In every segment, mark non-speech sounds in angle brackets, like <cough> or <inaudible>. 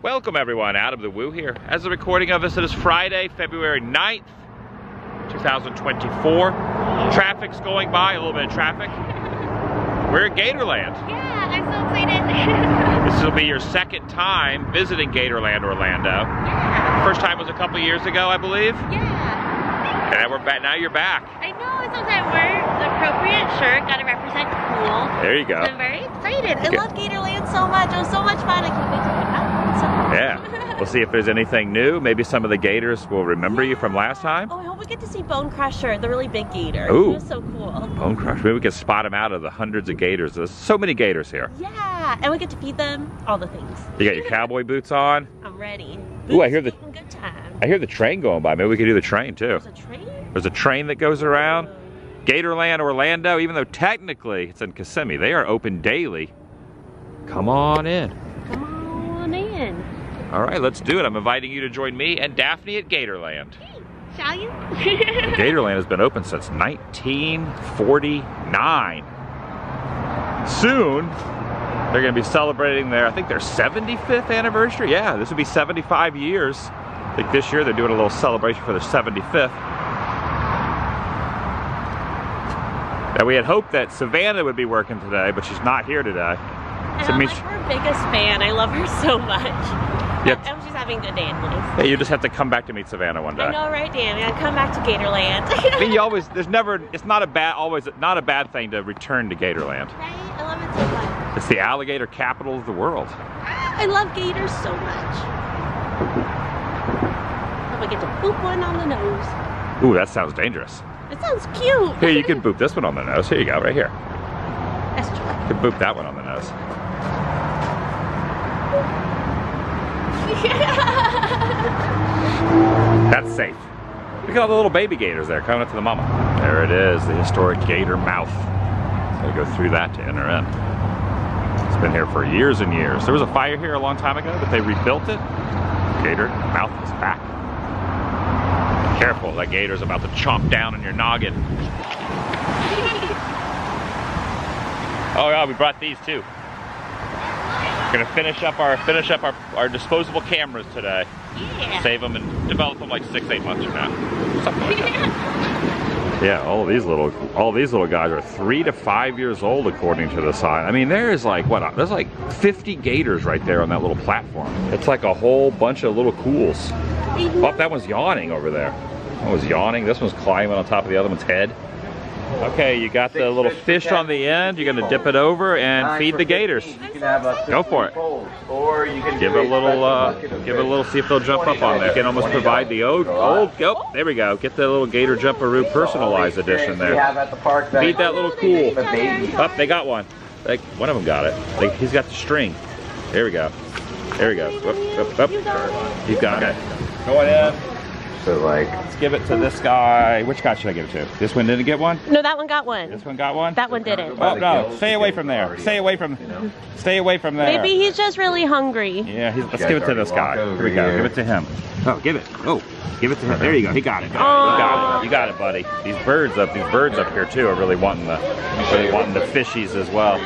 Welcome everyone, Adam the Woo here. As a recording of this, it is Friday, February 9th, 2024. Traffic's going by, a little bit of traffic. We're at Gatorland. Yeah, I'm so excited. <laughs> <laughs> This will be your second time visiting Gatorland Orlando. yeah. First time was a couple years ago, I believe. Yeah. And we're back, now you're back. I know, I'm so excited. Wear the appropriate shirt, gotta represent cool. There you go. I'm very excited. I love Gatorland so much. It was so much fun. I can't wait to. So Yeah. We'll see if there's anything new. Maybe some of the Gators will remember you from last time. Oh, I hope we get to see Bone Crusher, the really big gator. Ooh. He was so cool. Bone Crush. Maybe we can spot him out of the hundreds of Gators. There's so many Gators here. Yeah, and we get to feed them all the things. You got your <laughs> cowboy boots on. I'm ready. Ooh, I hear the- Good time. I hear the train going by. Maybe we could do the train too. There's a train? There's a train that goes around. Gatorland Orlando, even though technically it's in Kissimmee, they are open daily. Come on in. Come on in. All right, let's do it. I'm inviting you to join me and Daphne at Gatorland. Shall you? <laughs> Gatorland has been open since 1949. Soon, they're going to be celebrating their, I think their 75th anniversary. Yeah, this would be 75 years. I think this year they're doing a little celebration for their 75th. Now we had hoped that Savannah would be working today, but she's not here today. And So I'm like her biggest fan. I love her so much. Yep. I hope she's having a good day in life. Hey, you just have to come back to meet Savannah one day. I know, right, Dan? Yeah, come back to Gatorland. <laughs> I mean, you always, there's never, it's not a bad, always, not a bad thing to return to Gatorland. Right? I love it so much. It's the alligator capital of the world. I love gators so much. Hope I get to boop one on the nose. Ooh, that sounds dangerous. It sounds cute. Here, you can boop this one on the nose. Here you go, right here. That's true. You can boop that one on the nose. <laughs> That's safe. Look at all the little baby gators there coming up to the mama. There it is, the historic gator mouth. Gotta go through that to enter in. It's been here for years and years. There was a fire here a long time ago, but they rebuilt it. Gator mouth is back. Careful, that gator's about to chomp down on your noggin. <laughs> Oh yeah, we brought these too. We're gonna finish up our finish up our, our disposable cameras today. yeah. Save them and develop them like six, eight months from now. Something like that. Yeah, all these little all these little guys are three to five years old according to the sign. I mean, there is like what? Uh, there's like 50 gators right there on that little platform. It's like a whole bunch of little cools. Oh, that one's yawning over there. That one's yawning. This one's climbing on top of the other one's head. Okay, you got the little fish on the end. You're gonna dip it over and feed the gators. You can have up to Go for it. Or you can Give it a little, uh, give it a little, see if they'll jump up on there. You can almost provide the old, old, oh, there we go. Get the little Gator Jumparoo personalized edition there. have at the park that Feed that little cool. The baby. Up, they got one. Like one of them got it. Like he's got the string. There we go. There we go. Whoop, whoop, whoop. You got it. Going in. So like, Let's give it to this guy. Which guy should I give it to? This one didn't get one. No, that one got one. This one got one. That one didn't. Oh no! Stay away from there. Stay away from. Stay away from there. Maybe he's just really hungry. Yeah, he's, let's give it to this guy. Here we go. here. Give it to him. Oh, give it. Oh, give it to him. There you go. He got it. You got it. You got it, buddy. These birds up, these birds up here too are really wanting the, really wanting the fishies as well.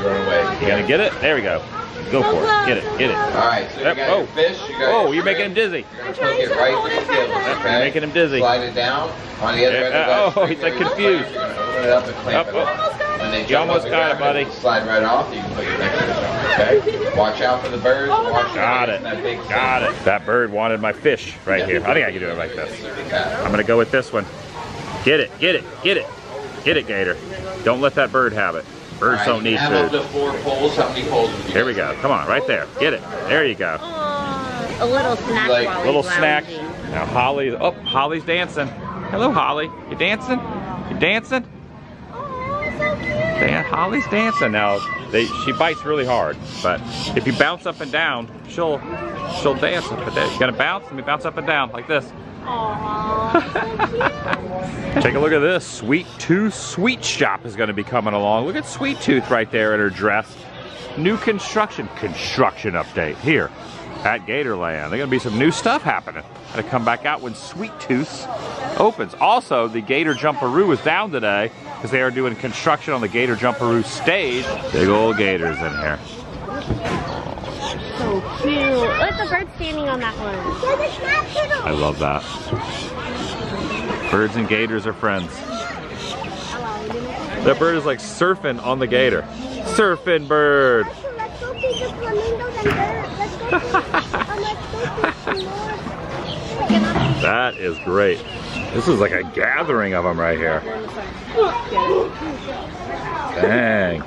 You gonna get it? There we go. Go for it. Get it. Get it. All right, so you got Oh. your fish. You got Oh, your you're making him dizzy. You're gonna hook it right to the gills, okay? You're making him dizzy. Slide it down on the other Yeah, end of oh, he's, like, confused. You're gonna open it up and clamp Up, it. up. Oh. When they You almost got it, buddy. Slide right off. You can put your next fish on. Okay. Watch out for the birds. Watch Got it. for that big Got it. That bird wanted my fish right here. I think I can do it like this. I'm gonna go with this one. Get it. Get it. Get it. Get it, Gator. Don't let that bird have it. Birds All right, don't need have up food. to four poles. How many poles would you Here we go. Come on, right there. Get it. There you go. Aw, a little snack Like- while Little he's snack. lounging. Now Holly, oh, Holly's dancing. Hello, Holly. You dancing? You dancing? Aw, so cute. Dan, Holly's dancing. Now, they, she bites really hard, but if you bounce up and down, she'll she'll dance. But then you gotta bounce, and we bounce up and down like this. Aw, so. Take a look at this. Sweet Tooth Sweet Shop is going to be coming along. Look at Sweet Tooth right there in her dress. New construction. Construction update here at Gatorland. There's going to be some new stuff happening. Going to come back out when Sweet Tooth opens. Also, the Gator Jumparoo is down today because they are doing construction on the Gator Jumparoo stage. Big old gators in here. Cute. Look at the bird standing on that one. I love that. Birds and gators are friends. That bird is like surfing on the gator. Surfing bird. <laughs> That is great. This is like a gathering of them right here. Dang.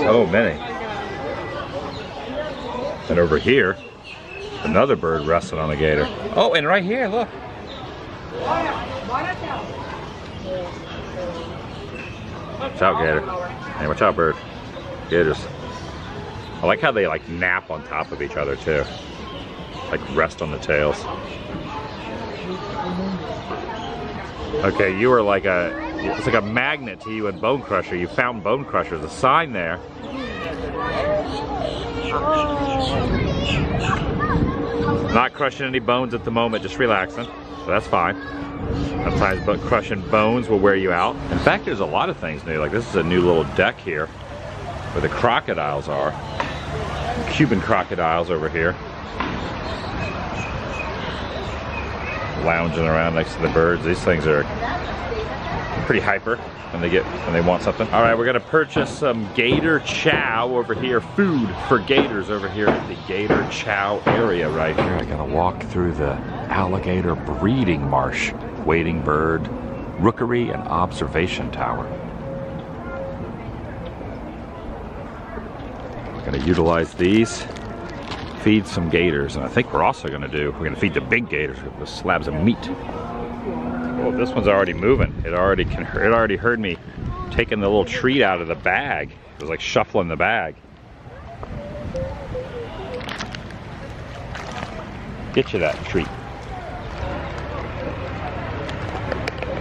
So many. And over here, another bird resting on a gator. Oh, and right here, look. Watch out, gator. Hey, watch out, bird. Gators. I like how they like nap on top of each other too. Like rest on the tails. Okay, you were like a, it's like a magnet to you and Bone Crusher. You found Bone Crusher. A sign there. Not crushing any bones at the moment, just relaxing. So that's fine. Sometimes but crushing bones will wear you out. In fact, there's a lot of things new. Like this is a new little deck here where the crocodiles are. Cuban crocodiles over here. Lounging around next to the birds. These things are pretty hyper when they get when they want something. All right, we're gonna purchase some gator chow over here, food for gators over here at the gator chow area right here. I gotta walk through the alligator breeding marsh, wading bird, rookery, and observation tower. We're gonna utilize these, feed some gators, and I think we're also gonna do, we're gonna feed the big gators with slabs of meat. Oh, this one's already moving. It already can. It already heard me taking the little treat out of the bag. It was like shuffling the bag. Get you that treat.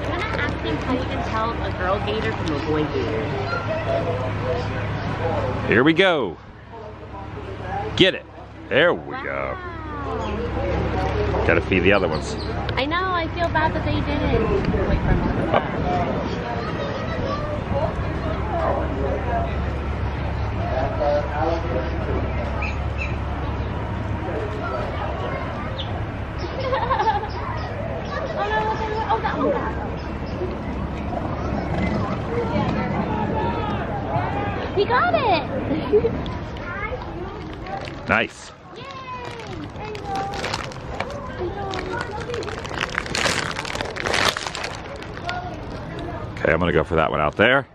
I'm gonna ask him how you can tell a girl gator from a boy gator. Here we go. Get it. There we go. Gotta feed the other ones. I know, I feel bad that they didn't. Wait for a oh no, Oh, that one. He got it! Nice. Okay, I'm gonna go for that one out there.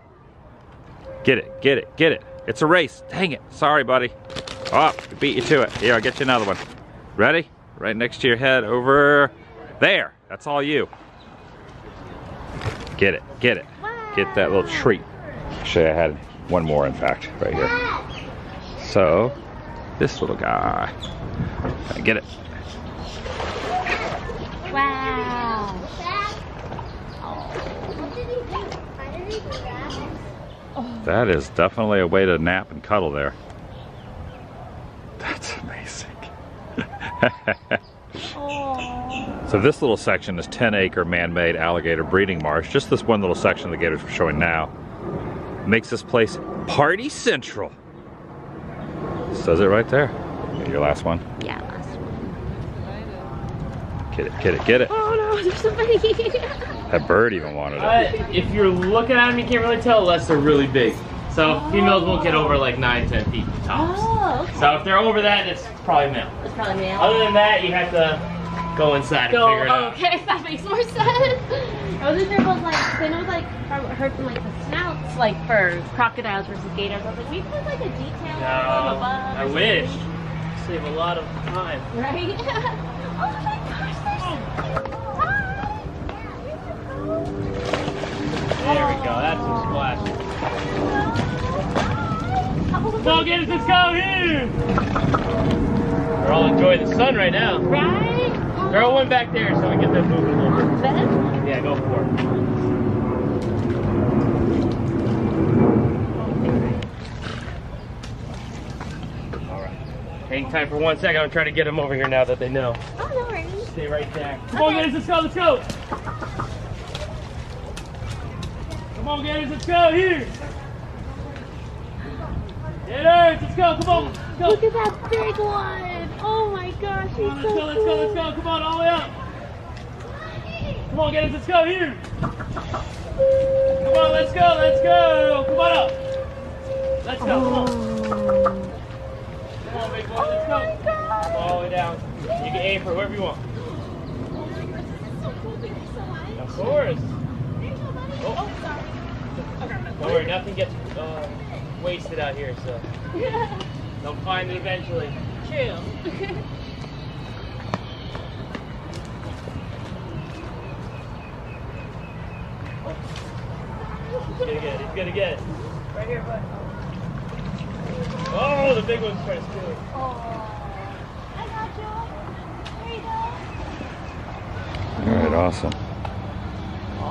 Get it, get it, get it. It's a race. Dang it. Sorry, buddy. Oh, beat you to it. Here, I'll get you another one. Ready? Right next to your head over there. That's all you. Get it, get it. Get that little treat. Actually, I had one more, in fact, right here. So, this little guy. Get it. Wow. That is definitely a way to nap and cuddle there. That's amazing. <laughs> so this little section is 10 acre man-made alligator breeding marsh. Just this one little section the gators we're showing now makes this place party central. Says it right there. Your last one. Yeah, last one. Get it, get it, get it. Oh no, there's somebody. <laughs> That bird even wanted it. Uh, if you're looking at them, you can't really tell unless they're really big. So females won't get over like 9, 10 feet tops. oh, okay. So if they're over that, it's probably male. That's probably male. Other than that, you have to go inside Go, and figure it out. okay, <laughs> that makes more sense. <laughs> I wasn't sure if it was like, 'cause I know like, from, heard from like the snouts, like for crocodiles versus gators. I was like, maybe there's like a detail No, from above. I wish. Save a lot of time. Right? <laughs> oh There we go. That's some splash. Go get it. Let's go here. They're all enjoying the sun right now. Right? Throw one back there so we get them moving a little bit. Better? Yeah, go for it. All right. Hang tight for one second. I'm trying to get them over here now that they know. Oh, no worries. Stay right there. Come on, guys. Let's go. Let's go. Come on, guys. Let's go here. Gators, let's go, come on. Let's go. Look at that big one. Oh my gosh, he's Come on, so let's go, let's go, let's go. Come on, all the way up. Come on, Gators, let's go here. Come on, let's go, let's go. Come on up. Let's go, come on. Oh. Come on, big boy, let's go. Oh come all the way down. You can aim for wherever you want. Oh of course. Oh. Don't worry, nothing gets uh, wasted out here, so <laughs> they'll find it eventually. True. He's gonna get it. He's gonna get it. Right here, bud. Oh, the big one's trying to steal it. Oh, I got you. There you go. All right, awesome.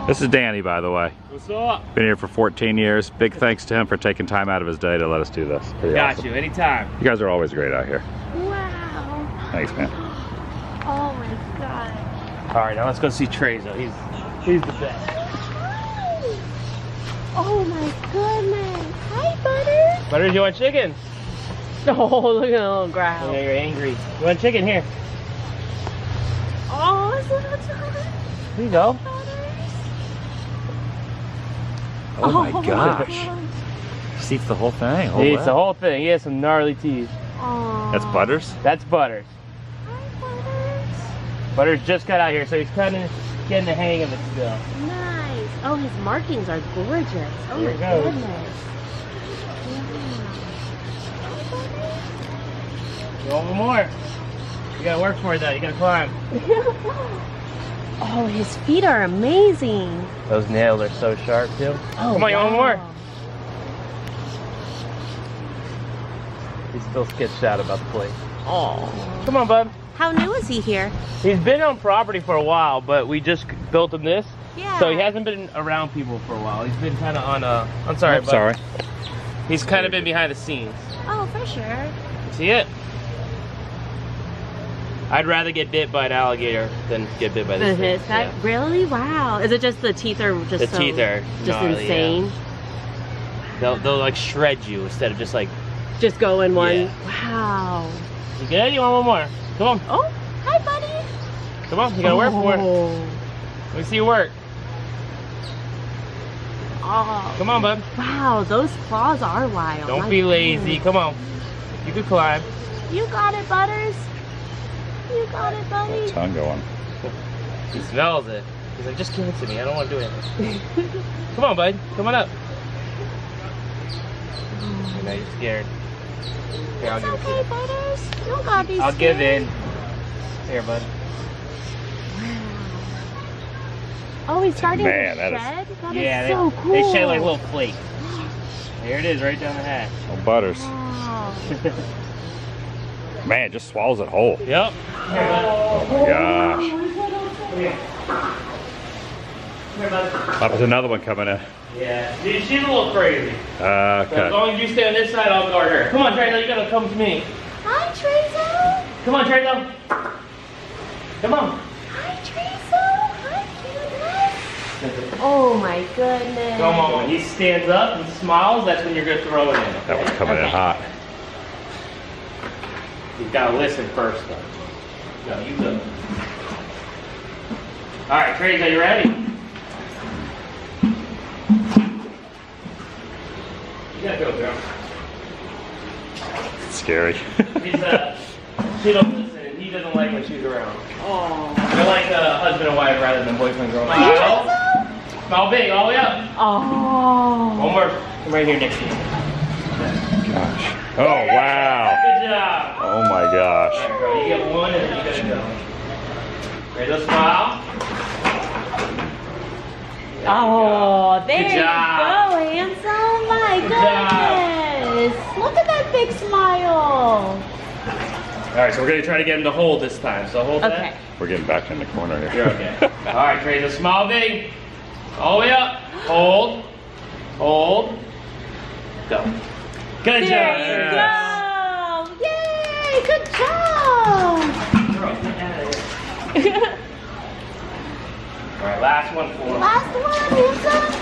This is Danny, by the way. What's up? Been here for 14 years. Big thanks to him for taking time out of his day to let us do this. Pretty Got awesome. you, anytime. You guys are always great out here. Wow. Thanks, man. Oh my god. All right, now let's go see Trezo. He's he's the best. Oh my goodness. Hi, Butter. Butters, you want chicken? <laughs> Oh, look at that little growl. Yeah, growl. you're angry. You want chicken? Here. Oh, it's little Butters. Here you go. Oh, Oh my <laughs> gosh. He eats the whole thing. He eats the whole thing. He has some gnarly teeth. Oh. That's Butters? That's Butters. Hi, Butters. Butters just got out here, so he's kind of getting the hang of it still. Nice. Oh, his markings are gorgeous. Oh Here my goes. goodness. You want one more? You gotta work for it though. You gotta climb. <laughs> oh, his feet are amazing. Those nails are so sharp too. Oh, Come on, you want more? wow. He's still sketched out about the place. Oh. Come on, bud. How new is he here? He's been on property for a while, but we just built him this, Yeah. so he hasn't been around people for a while. He's been kind of on uh I'm sorry, I'm bud. sorry. He's kind of been behind the scenes. Oh, for sure. See it? I'd rather get bit by an alligator than get bit by this. Is thing. that Yeah. really? Wow. Is it just the teeth are just The so- teeth are just gnarly, insane? They'll they'll like shred you instead of just like. Just go in one. Yeah. Wow. You good? You want one more? Come on, Oh, hi, buddy. come on. You gotta work for it. Oh. Let me see you work. Oh. Come on, bud. Wow, those claws are wild. Don't My be lazy. goodness. Come on. You can climb. You got it, Butters. You got it, buddy. Tongue going. He smells it. He's like, just give it to me. I don't want to do anything. <laughs> Come on, bud. Come on up. I know you're scared. Here, I'll It's give okay, you. Butters. You don't gotta be I'll give in. Here, bud. Oh, he's starting Man, to that is- shed? That is yeah, so they, cool. they shed like little flakes. Here it is, right down the hatch. Oh, Butters. Wow. <laughs> Man, it just swallows it whole. Yep. Oh my gosh. Here, bud. There's another one coming in. Yeah, she's a little crazy. Uh, So as long as you stay on this side, I'll guard her. Come on, Trey, you gotta come to me. Hi, Trezo. Come on, Trey, Come on. Hi, Trezo. Hi, cuteness. Oh my goodness. Come on, when he stands up and smiles, that's when you're gonna throw it in. That one's coming in hot. You've gotta listen first, though. No, you go. All right, Trey, are you ready? You gotta go, girl. It's scary. <laughs> He's uh, she don't listen, and he doesn't like when she's around. Oh. They're like uh, husband and wife rather than boyfriend girlfriend. Smile. Smile big, all the way up. Oh. One more. Come right here next to you. Gosh. Oh, wow. Good job. Oh my gosh. All right, girl, you get one and then you gotta go. Ready to smile? Oh, there Good you job. go, handsome. Oh, my Good job. goodness. Look at that big smile. All right, so we're gonna try to get him to hold this time. So hold Okay. We're getting back in the corner here. You're okay. All right, Trey, so smile big. All the way up. Hold. Hold. Go. Good There job. you go. Yay, good job. Girl, get out of here. All right, last one for him. Last one, handsome.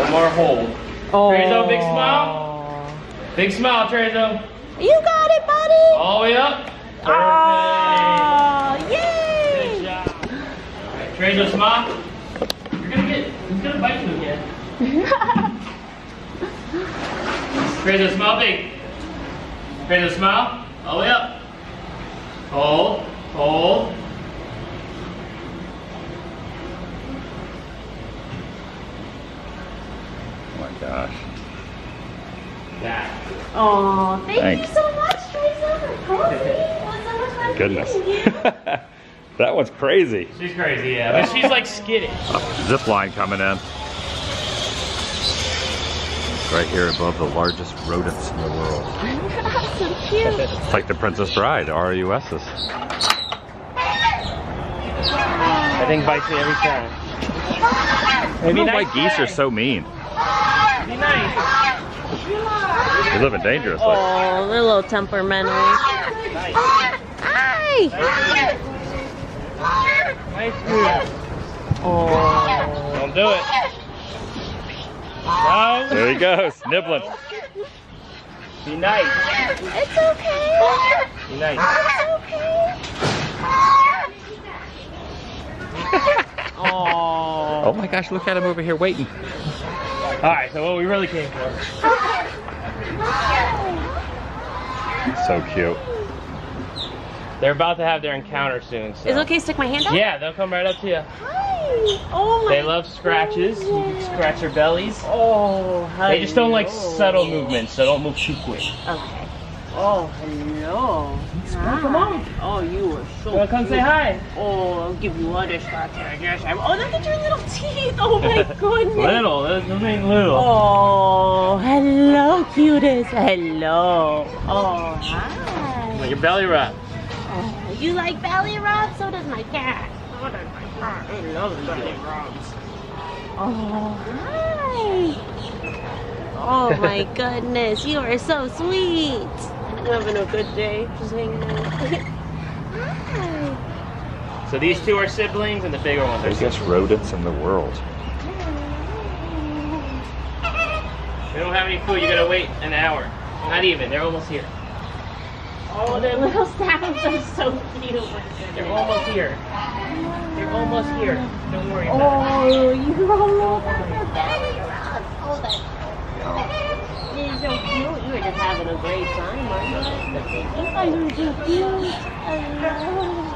One more hold. Oh. Trezo, big smile. Big smile, Trezo. You got it, buddy. All the way up. Perfect. Oh, yay. Good yay! job. All right, Trezo, smile. You're gonna get. He's gonna bite you again. Trezo, smile big. Trezo, smile. All the way up. Hold. Hold. Oh my gosh. Back. Oh, thank Thanks. you so much, Teresa, for calling me. It so much fun Goodness. meeting you. <laughs> that one's crazy. She's crazy, yeah, but she's like skittish. Zip line coming in. Right here above the largest rodents in the world. <laughs> so cute. It's like the Princess Bride, R.O.U.S.'s. I think bites me every time. I don't know why geese are so mean. Be nice. They live in dangerously. Oh, they're a little temperamental. Hi. Nice food. Oh. Don't do it. No. There he goes, <laughs> nibbling. Be nice. It's okay. Be nice. It's okay. <laughs> Oh. Oh my gosh, look at him over here waiting. All right, so what we really came for. So cute. They're about to have their encounter soon. So. Is it okay to stick my hand out? Yeah, they'll come right up to you. Hi. Oh my. They love scratches. You can scratch their bellies. Oh, They just don't like hello. subtle movements, so don't move too quick. Okay. Oh, hello. Come on. Oh, you are so. You wanna come say hi? Oh, I'll give you other scratches. Yes, I'm. Oh, look at your little teeth. Oh my <laughs> goodness. Little, those those ain't little. Oh, hello, cutest. Hello. Oh, hi. Like your belly rub. Oh, you like belly rubs? So does my cat. So does my cat. I love belly rubs. Oh, hi. Oh my <laughs> goodness, you are so sweet. I'm having a good day. Just hanging out. Hi. So these two are siblings, and the bigger ones are Biggest rodents in the world. They don't have any food. You gotta wait an hour. Not even. They're almost here. Oh, their little <laughs> sounds are so cute. They're almost here. They're almost here. Don't worry about Oh, you all got the belly rubs. Oh, You're so cute. You were just having a great time, aren't you? You guys are so cute. Hello.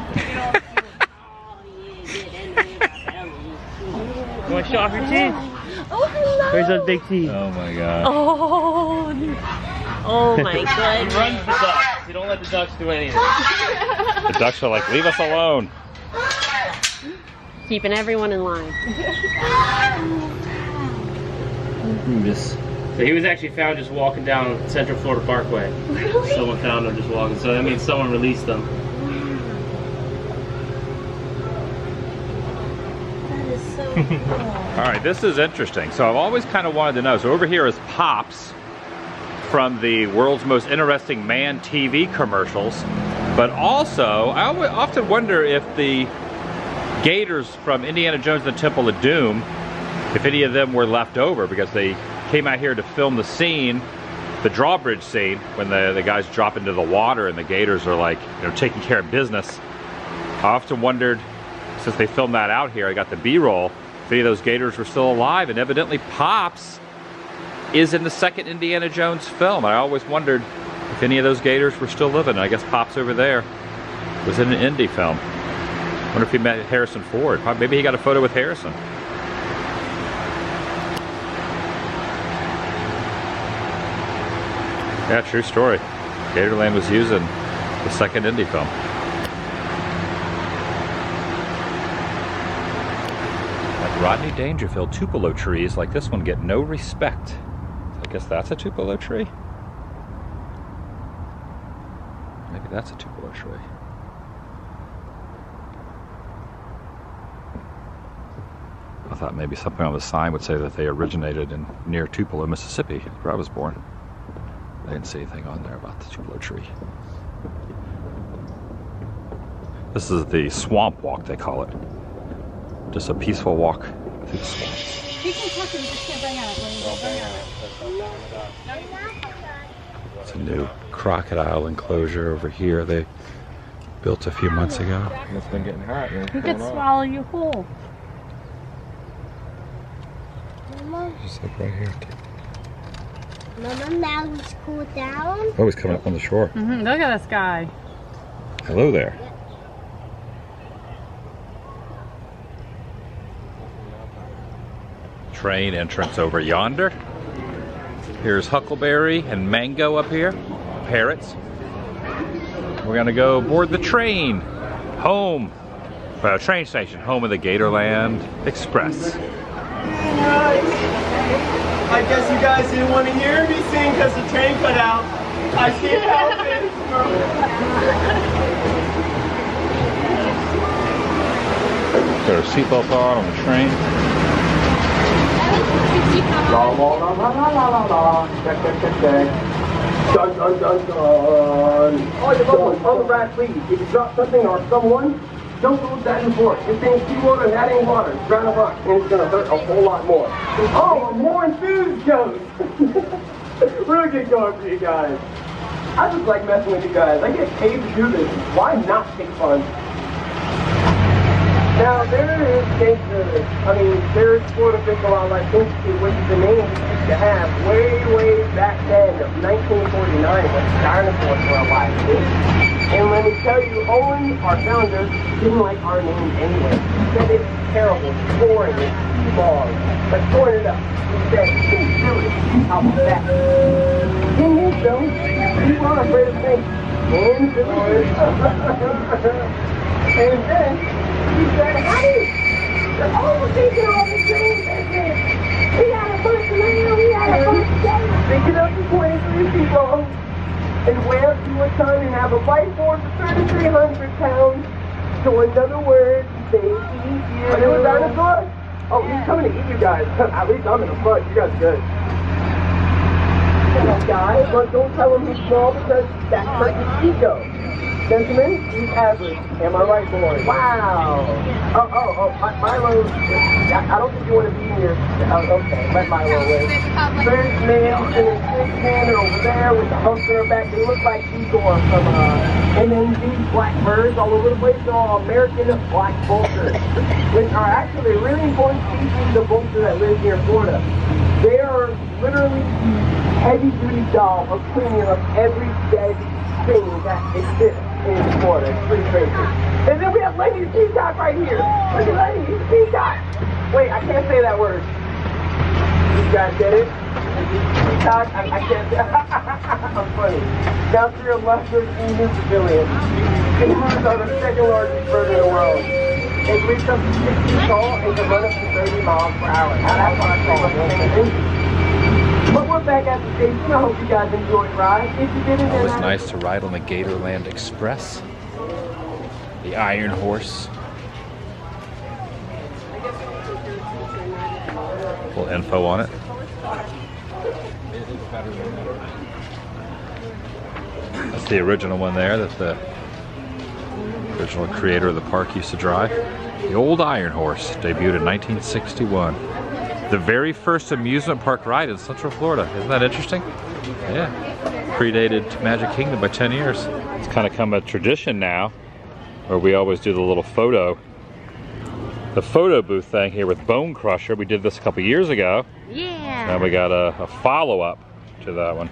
Oh, yeah, yeah, and they got bellies. it. You want to show off your teeth? Oh, hello. Where's those big teeth? Oh my god. Oh, oh my He goodness. runs the ducks. You don't let the ducks do anything. <laughs> The ducks are like, leave us alone. Keeping everyone in line. Hmm, so he was actually found just walking down Central Florida Parkway. Really? Someone found him just walking. So that means someone released them. That is so <laughs> cool. All right, this is interesting. So I've always kind of wanted to know. So over here is Pops from the world's most interesting man TV commercials. But also, I often wonder if the gators from Indiana Jones and the Temple of Doom, if any of them were left over because they came out here to film the scene, the drawbridge scene, when the, the guys drop into the water and the gators are like, you know, taking care of business. I often wondered, since they filmed that out here, I got the B-roll, if any of those gators were still alive, and evidently Pops is in the second Indiana Jones film. I always wondered if any of those gators were still living. I guess Pops over there was in an Indy film. Wonder if he met Harrison Ford. Maybe he got a photo with Harrison. Yeah, true story. Gatorland was using the second Indy film. Like Rodney Dangerfield, Tupelo trees like this one get no respect. I guess that's a Tupelo tree? Maybe that's a Tupelo tree. Thought maybe something on the sign would say that they originated in near Tupelo, Mississippi, where I was born. I didn't see anything on there about the Tupelo tree. This is the swamp walk, they call it. Just a peaceful walk through the swamps. You can touch it, you just can't bring out when you bring out. No. It's a new crocodile enclosure over here. They built a few months ago. It's been getting hot. man. You could swallow you whole. Mama, Just like right here. Mama, now let's cool down. Oh, he's coming up on the shore. Mm-hmm. Look at this guy. Hello there. Train entrance over yonder. Here's Huckleberry and Mango up here, parrots. We're gonna go board the train home, uh, train station, home of the Gatorland Express. I guess you guys didn't want to hear me sing because the train cut out. I can't help it. Got our seatbelt on on the train. La la la la la la la la. Check, check, check, check. Dun dun dun dun. Oh, you loved ones, on the right, please. If you drop something or someone, don't go back and forth. This ain't seawater, that ain't water. It's ground rock, and it's gonna hurt a whole lot more. Oh, more enthused jokes. really good going for you guys. I just like messing with you guys. I get paid to do this. Why not take fun? Now, there is danger. I mean, there is Florida Fish and Wildlife Institute, which the name used to have way, way back then, of 1949, when dinosaurs were alive. And let me tell you, only our founder, didn't like our name anyway. He said it's terrible, boring, small. Let's join it up. He said, it's silly. How about that? In his film, we were afraid of snakes and silly. <laughs> and then, he said, honey, you're overthinking all the same business. We had a bunch of mail, we had a bunch of. Pick it up to 23 people and weigh up to a ton and have a bite force of 3,300 pounds. So in other words, they eat you. But it was dinosaur? Oh, he's coming to eat you guys. <laughs> At least I'm in the front. You guys are good. Guy, but don't tell him he's small because that hurts his ego. Gentlemen, he's average. Am I right, boy? Wow. Oh, oh, oh, Mi- Milo. I, don't think you want to be here. Oh, okay, let Milo win. First male and his big man over there with the hump in her back. They look like Igor from uh, MNZ black birds all over the place. They're all American black vultures, which are actually a really important species of vulture that live here in Florida. They are literally the heavy duty doll of premium of every dead thing that exists in pretty crazy. And then we have Lenny the Peacock right here. Look at Lenny, peacock. Wait, I can't say that word. You guys get it? Peacock, I, I can't say <laughs> I'm funny. Now your left, there's Emu Pavilion. Emus are the second largest bird in the world. They reach up to 6 feet tall and can run up to 30 miles per hour. Now that's what I call a But we're back at the station. I hope you guys enjoyed the ride. If you didn't, It was nice to ride on the Gatorland Express. The Iron Horse. Little info on it. That's the original one there that the original creator of the park used to drive. The old Iron Horse debuted in 1961. The very first amusement park ride in Central Florida. Isn't that interesting? Yeah. Predated Magic Kingdom by 10 years. It's kind of come a tradition now where we always do the little photo the photo booth thing here with Bone Crusher. We did this a couple years ago. Yeah. And we got a, a follow-up to that one.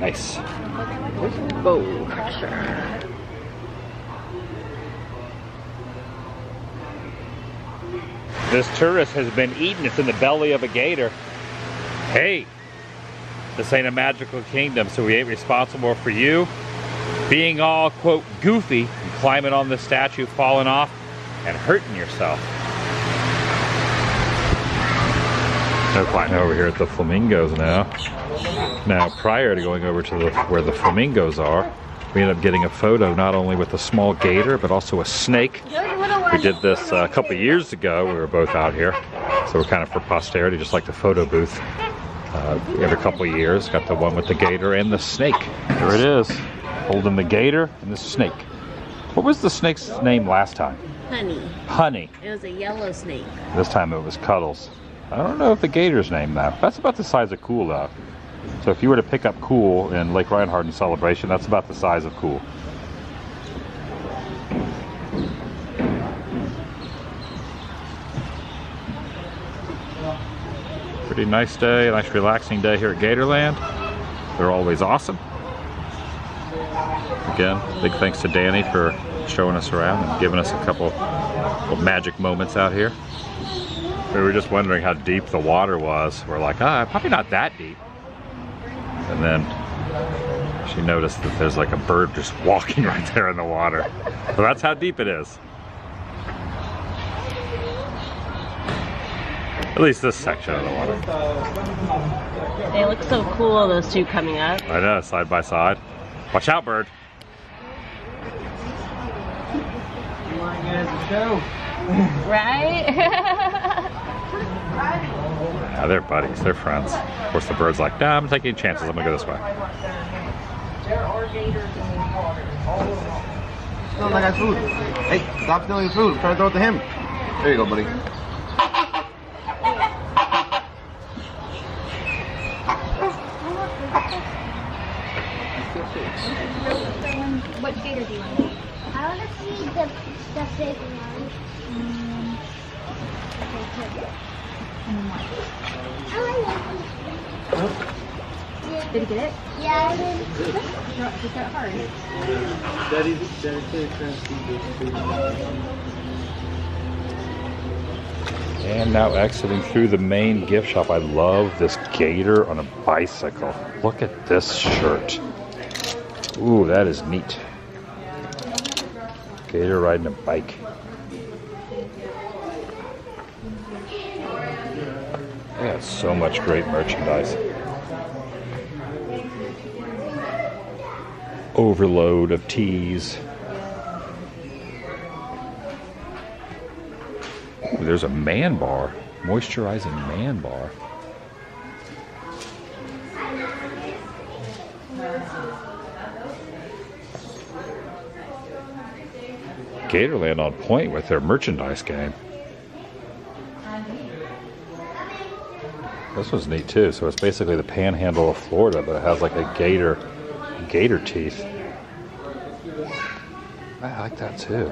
Nice. Bone Crusher. This tourist has been eating. It's in the belly of a gator. Hey, this ain't a magical kingdom, so we ain't responsible for you being all, quote, goofy and climbing on the statue, falling off, and hurting yourself. No climbing over here at the flamingos now. Now, prior to going over to the, where the flamingos are, we ended up getting a photo not only with a small gator, but also a snake we did this uh, a couple years ago. We were both out here, so we're kind of for posterity, just like the photo booth. Uh, every couple years, got the one with the gator and the snake. There it is, holding the gator and the snake. What was the snake's name last time? Honey. Honey. It was a yellow snake. This time it was Cuddles. I don't know if the gator's name that. That's about the size of Cool though. So if you were to pick up Cool in Lake Reinhardt in celebration, that's about the size of Cool. Pretty nice day, nice relaxing day here at Gatorland. They're always awesome. Again, big thanks to Danny for showing us around and giving us a couple magic moments out here. We were just wondering how deep the water was. We're like, ah, probably not that deep. And then she noticed that there's like a bird just <laughs> walking right there in the water. So that's how deep it is. At least this section of the water. They look so cool, those two coming up. I know, side by side. Watch out, bird. Right? <laughs> Yeah, they're buddies. They're friends. Of course, the bird's like, nah, I'm taking chances. I'm gonna go this way. There are gators in the water, all along. Smells like I food. Hey, stop stealing food. I'm trying to throw it to him. There you go, buddy. What gator do you want? I want to see the, the big one. Mm. I like it. Did you get it? Yeah, I did. No, it's that hard. And now exiting through the main gift shop. I love this gator on a bicycle. Look at this shirt. Ooh, that is neat. Gator riding a bike. They got so much great merchandise. Overload of teas. Ooh, there's a man bar, moisturizing man bar. Gatorland on point with their merchandise game. This one's neat too. So it's basically the panhandle of Florida, but it has like a gator, gator teeth. I like that too.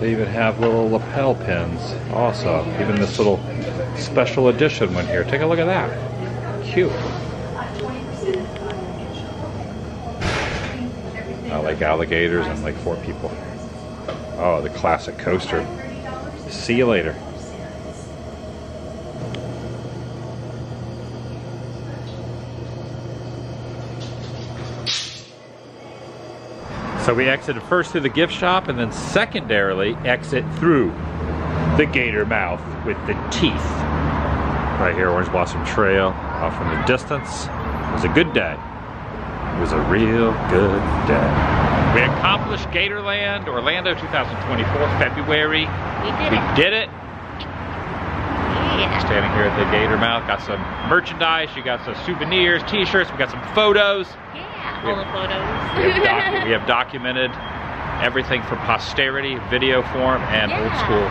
They even have little lapel pins also. Even this little special edition one here. Take a look at that. Cute. I like alligators and like four people. Oh, the classic coaster. See you later. So we exited first through the gift shop and then secondarily exit through the gator mouth with the teeth. Right here, Orange Blossom Trail, off in the distance. It was a good day. It was a real good day. We accomplished Gatorland, Orlando 2024, February. We did We it. did it. Yeah. Standing here at the Gator Mouth, got some merchandise, you got some souvenirs, t-shirts, we got some photos. Yeah, We all the have- photos. We have, <laughs> we have documented everything for posterity, video form, and old school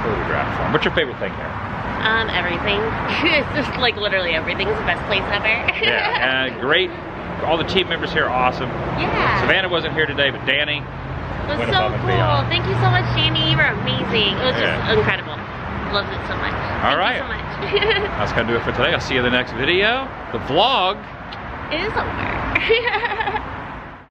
photograph form. What's your favorite thing here? um, everything. <laughs> it's just like literally everything. It's the best place ever. Yeah, <laughs> and great. All the team members here are awesome. yeah. Savannah wasn't here today, but Danny. It was so cool. beyond. Thank you so much, Jamie. You were amazing. It was Yeah. just incredible. Loved it so much. All Thank right. you so much. <laughs> That's gonna do it for today. I'll see you in the next video. The vlog is over. <laughs>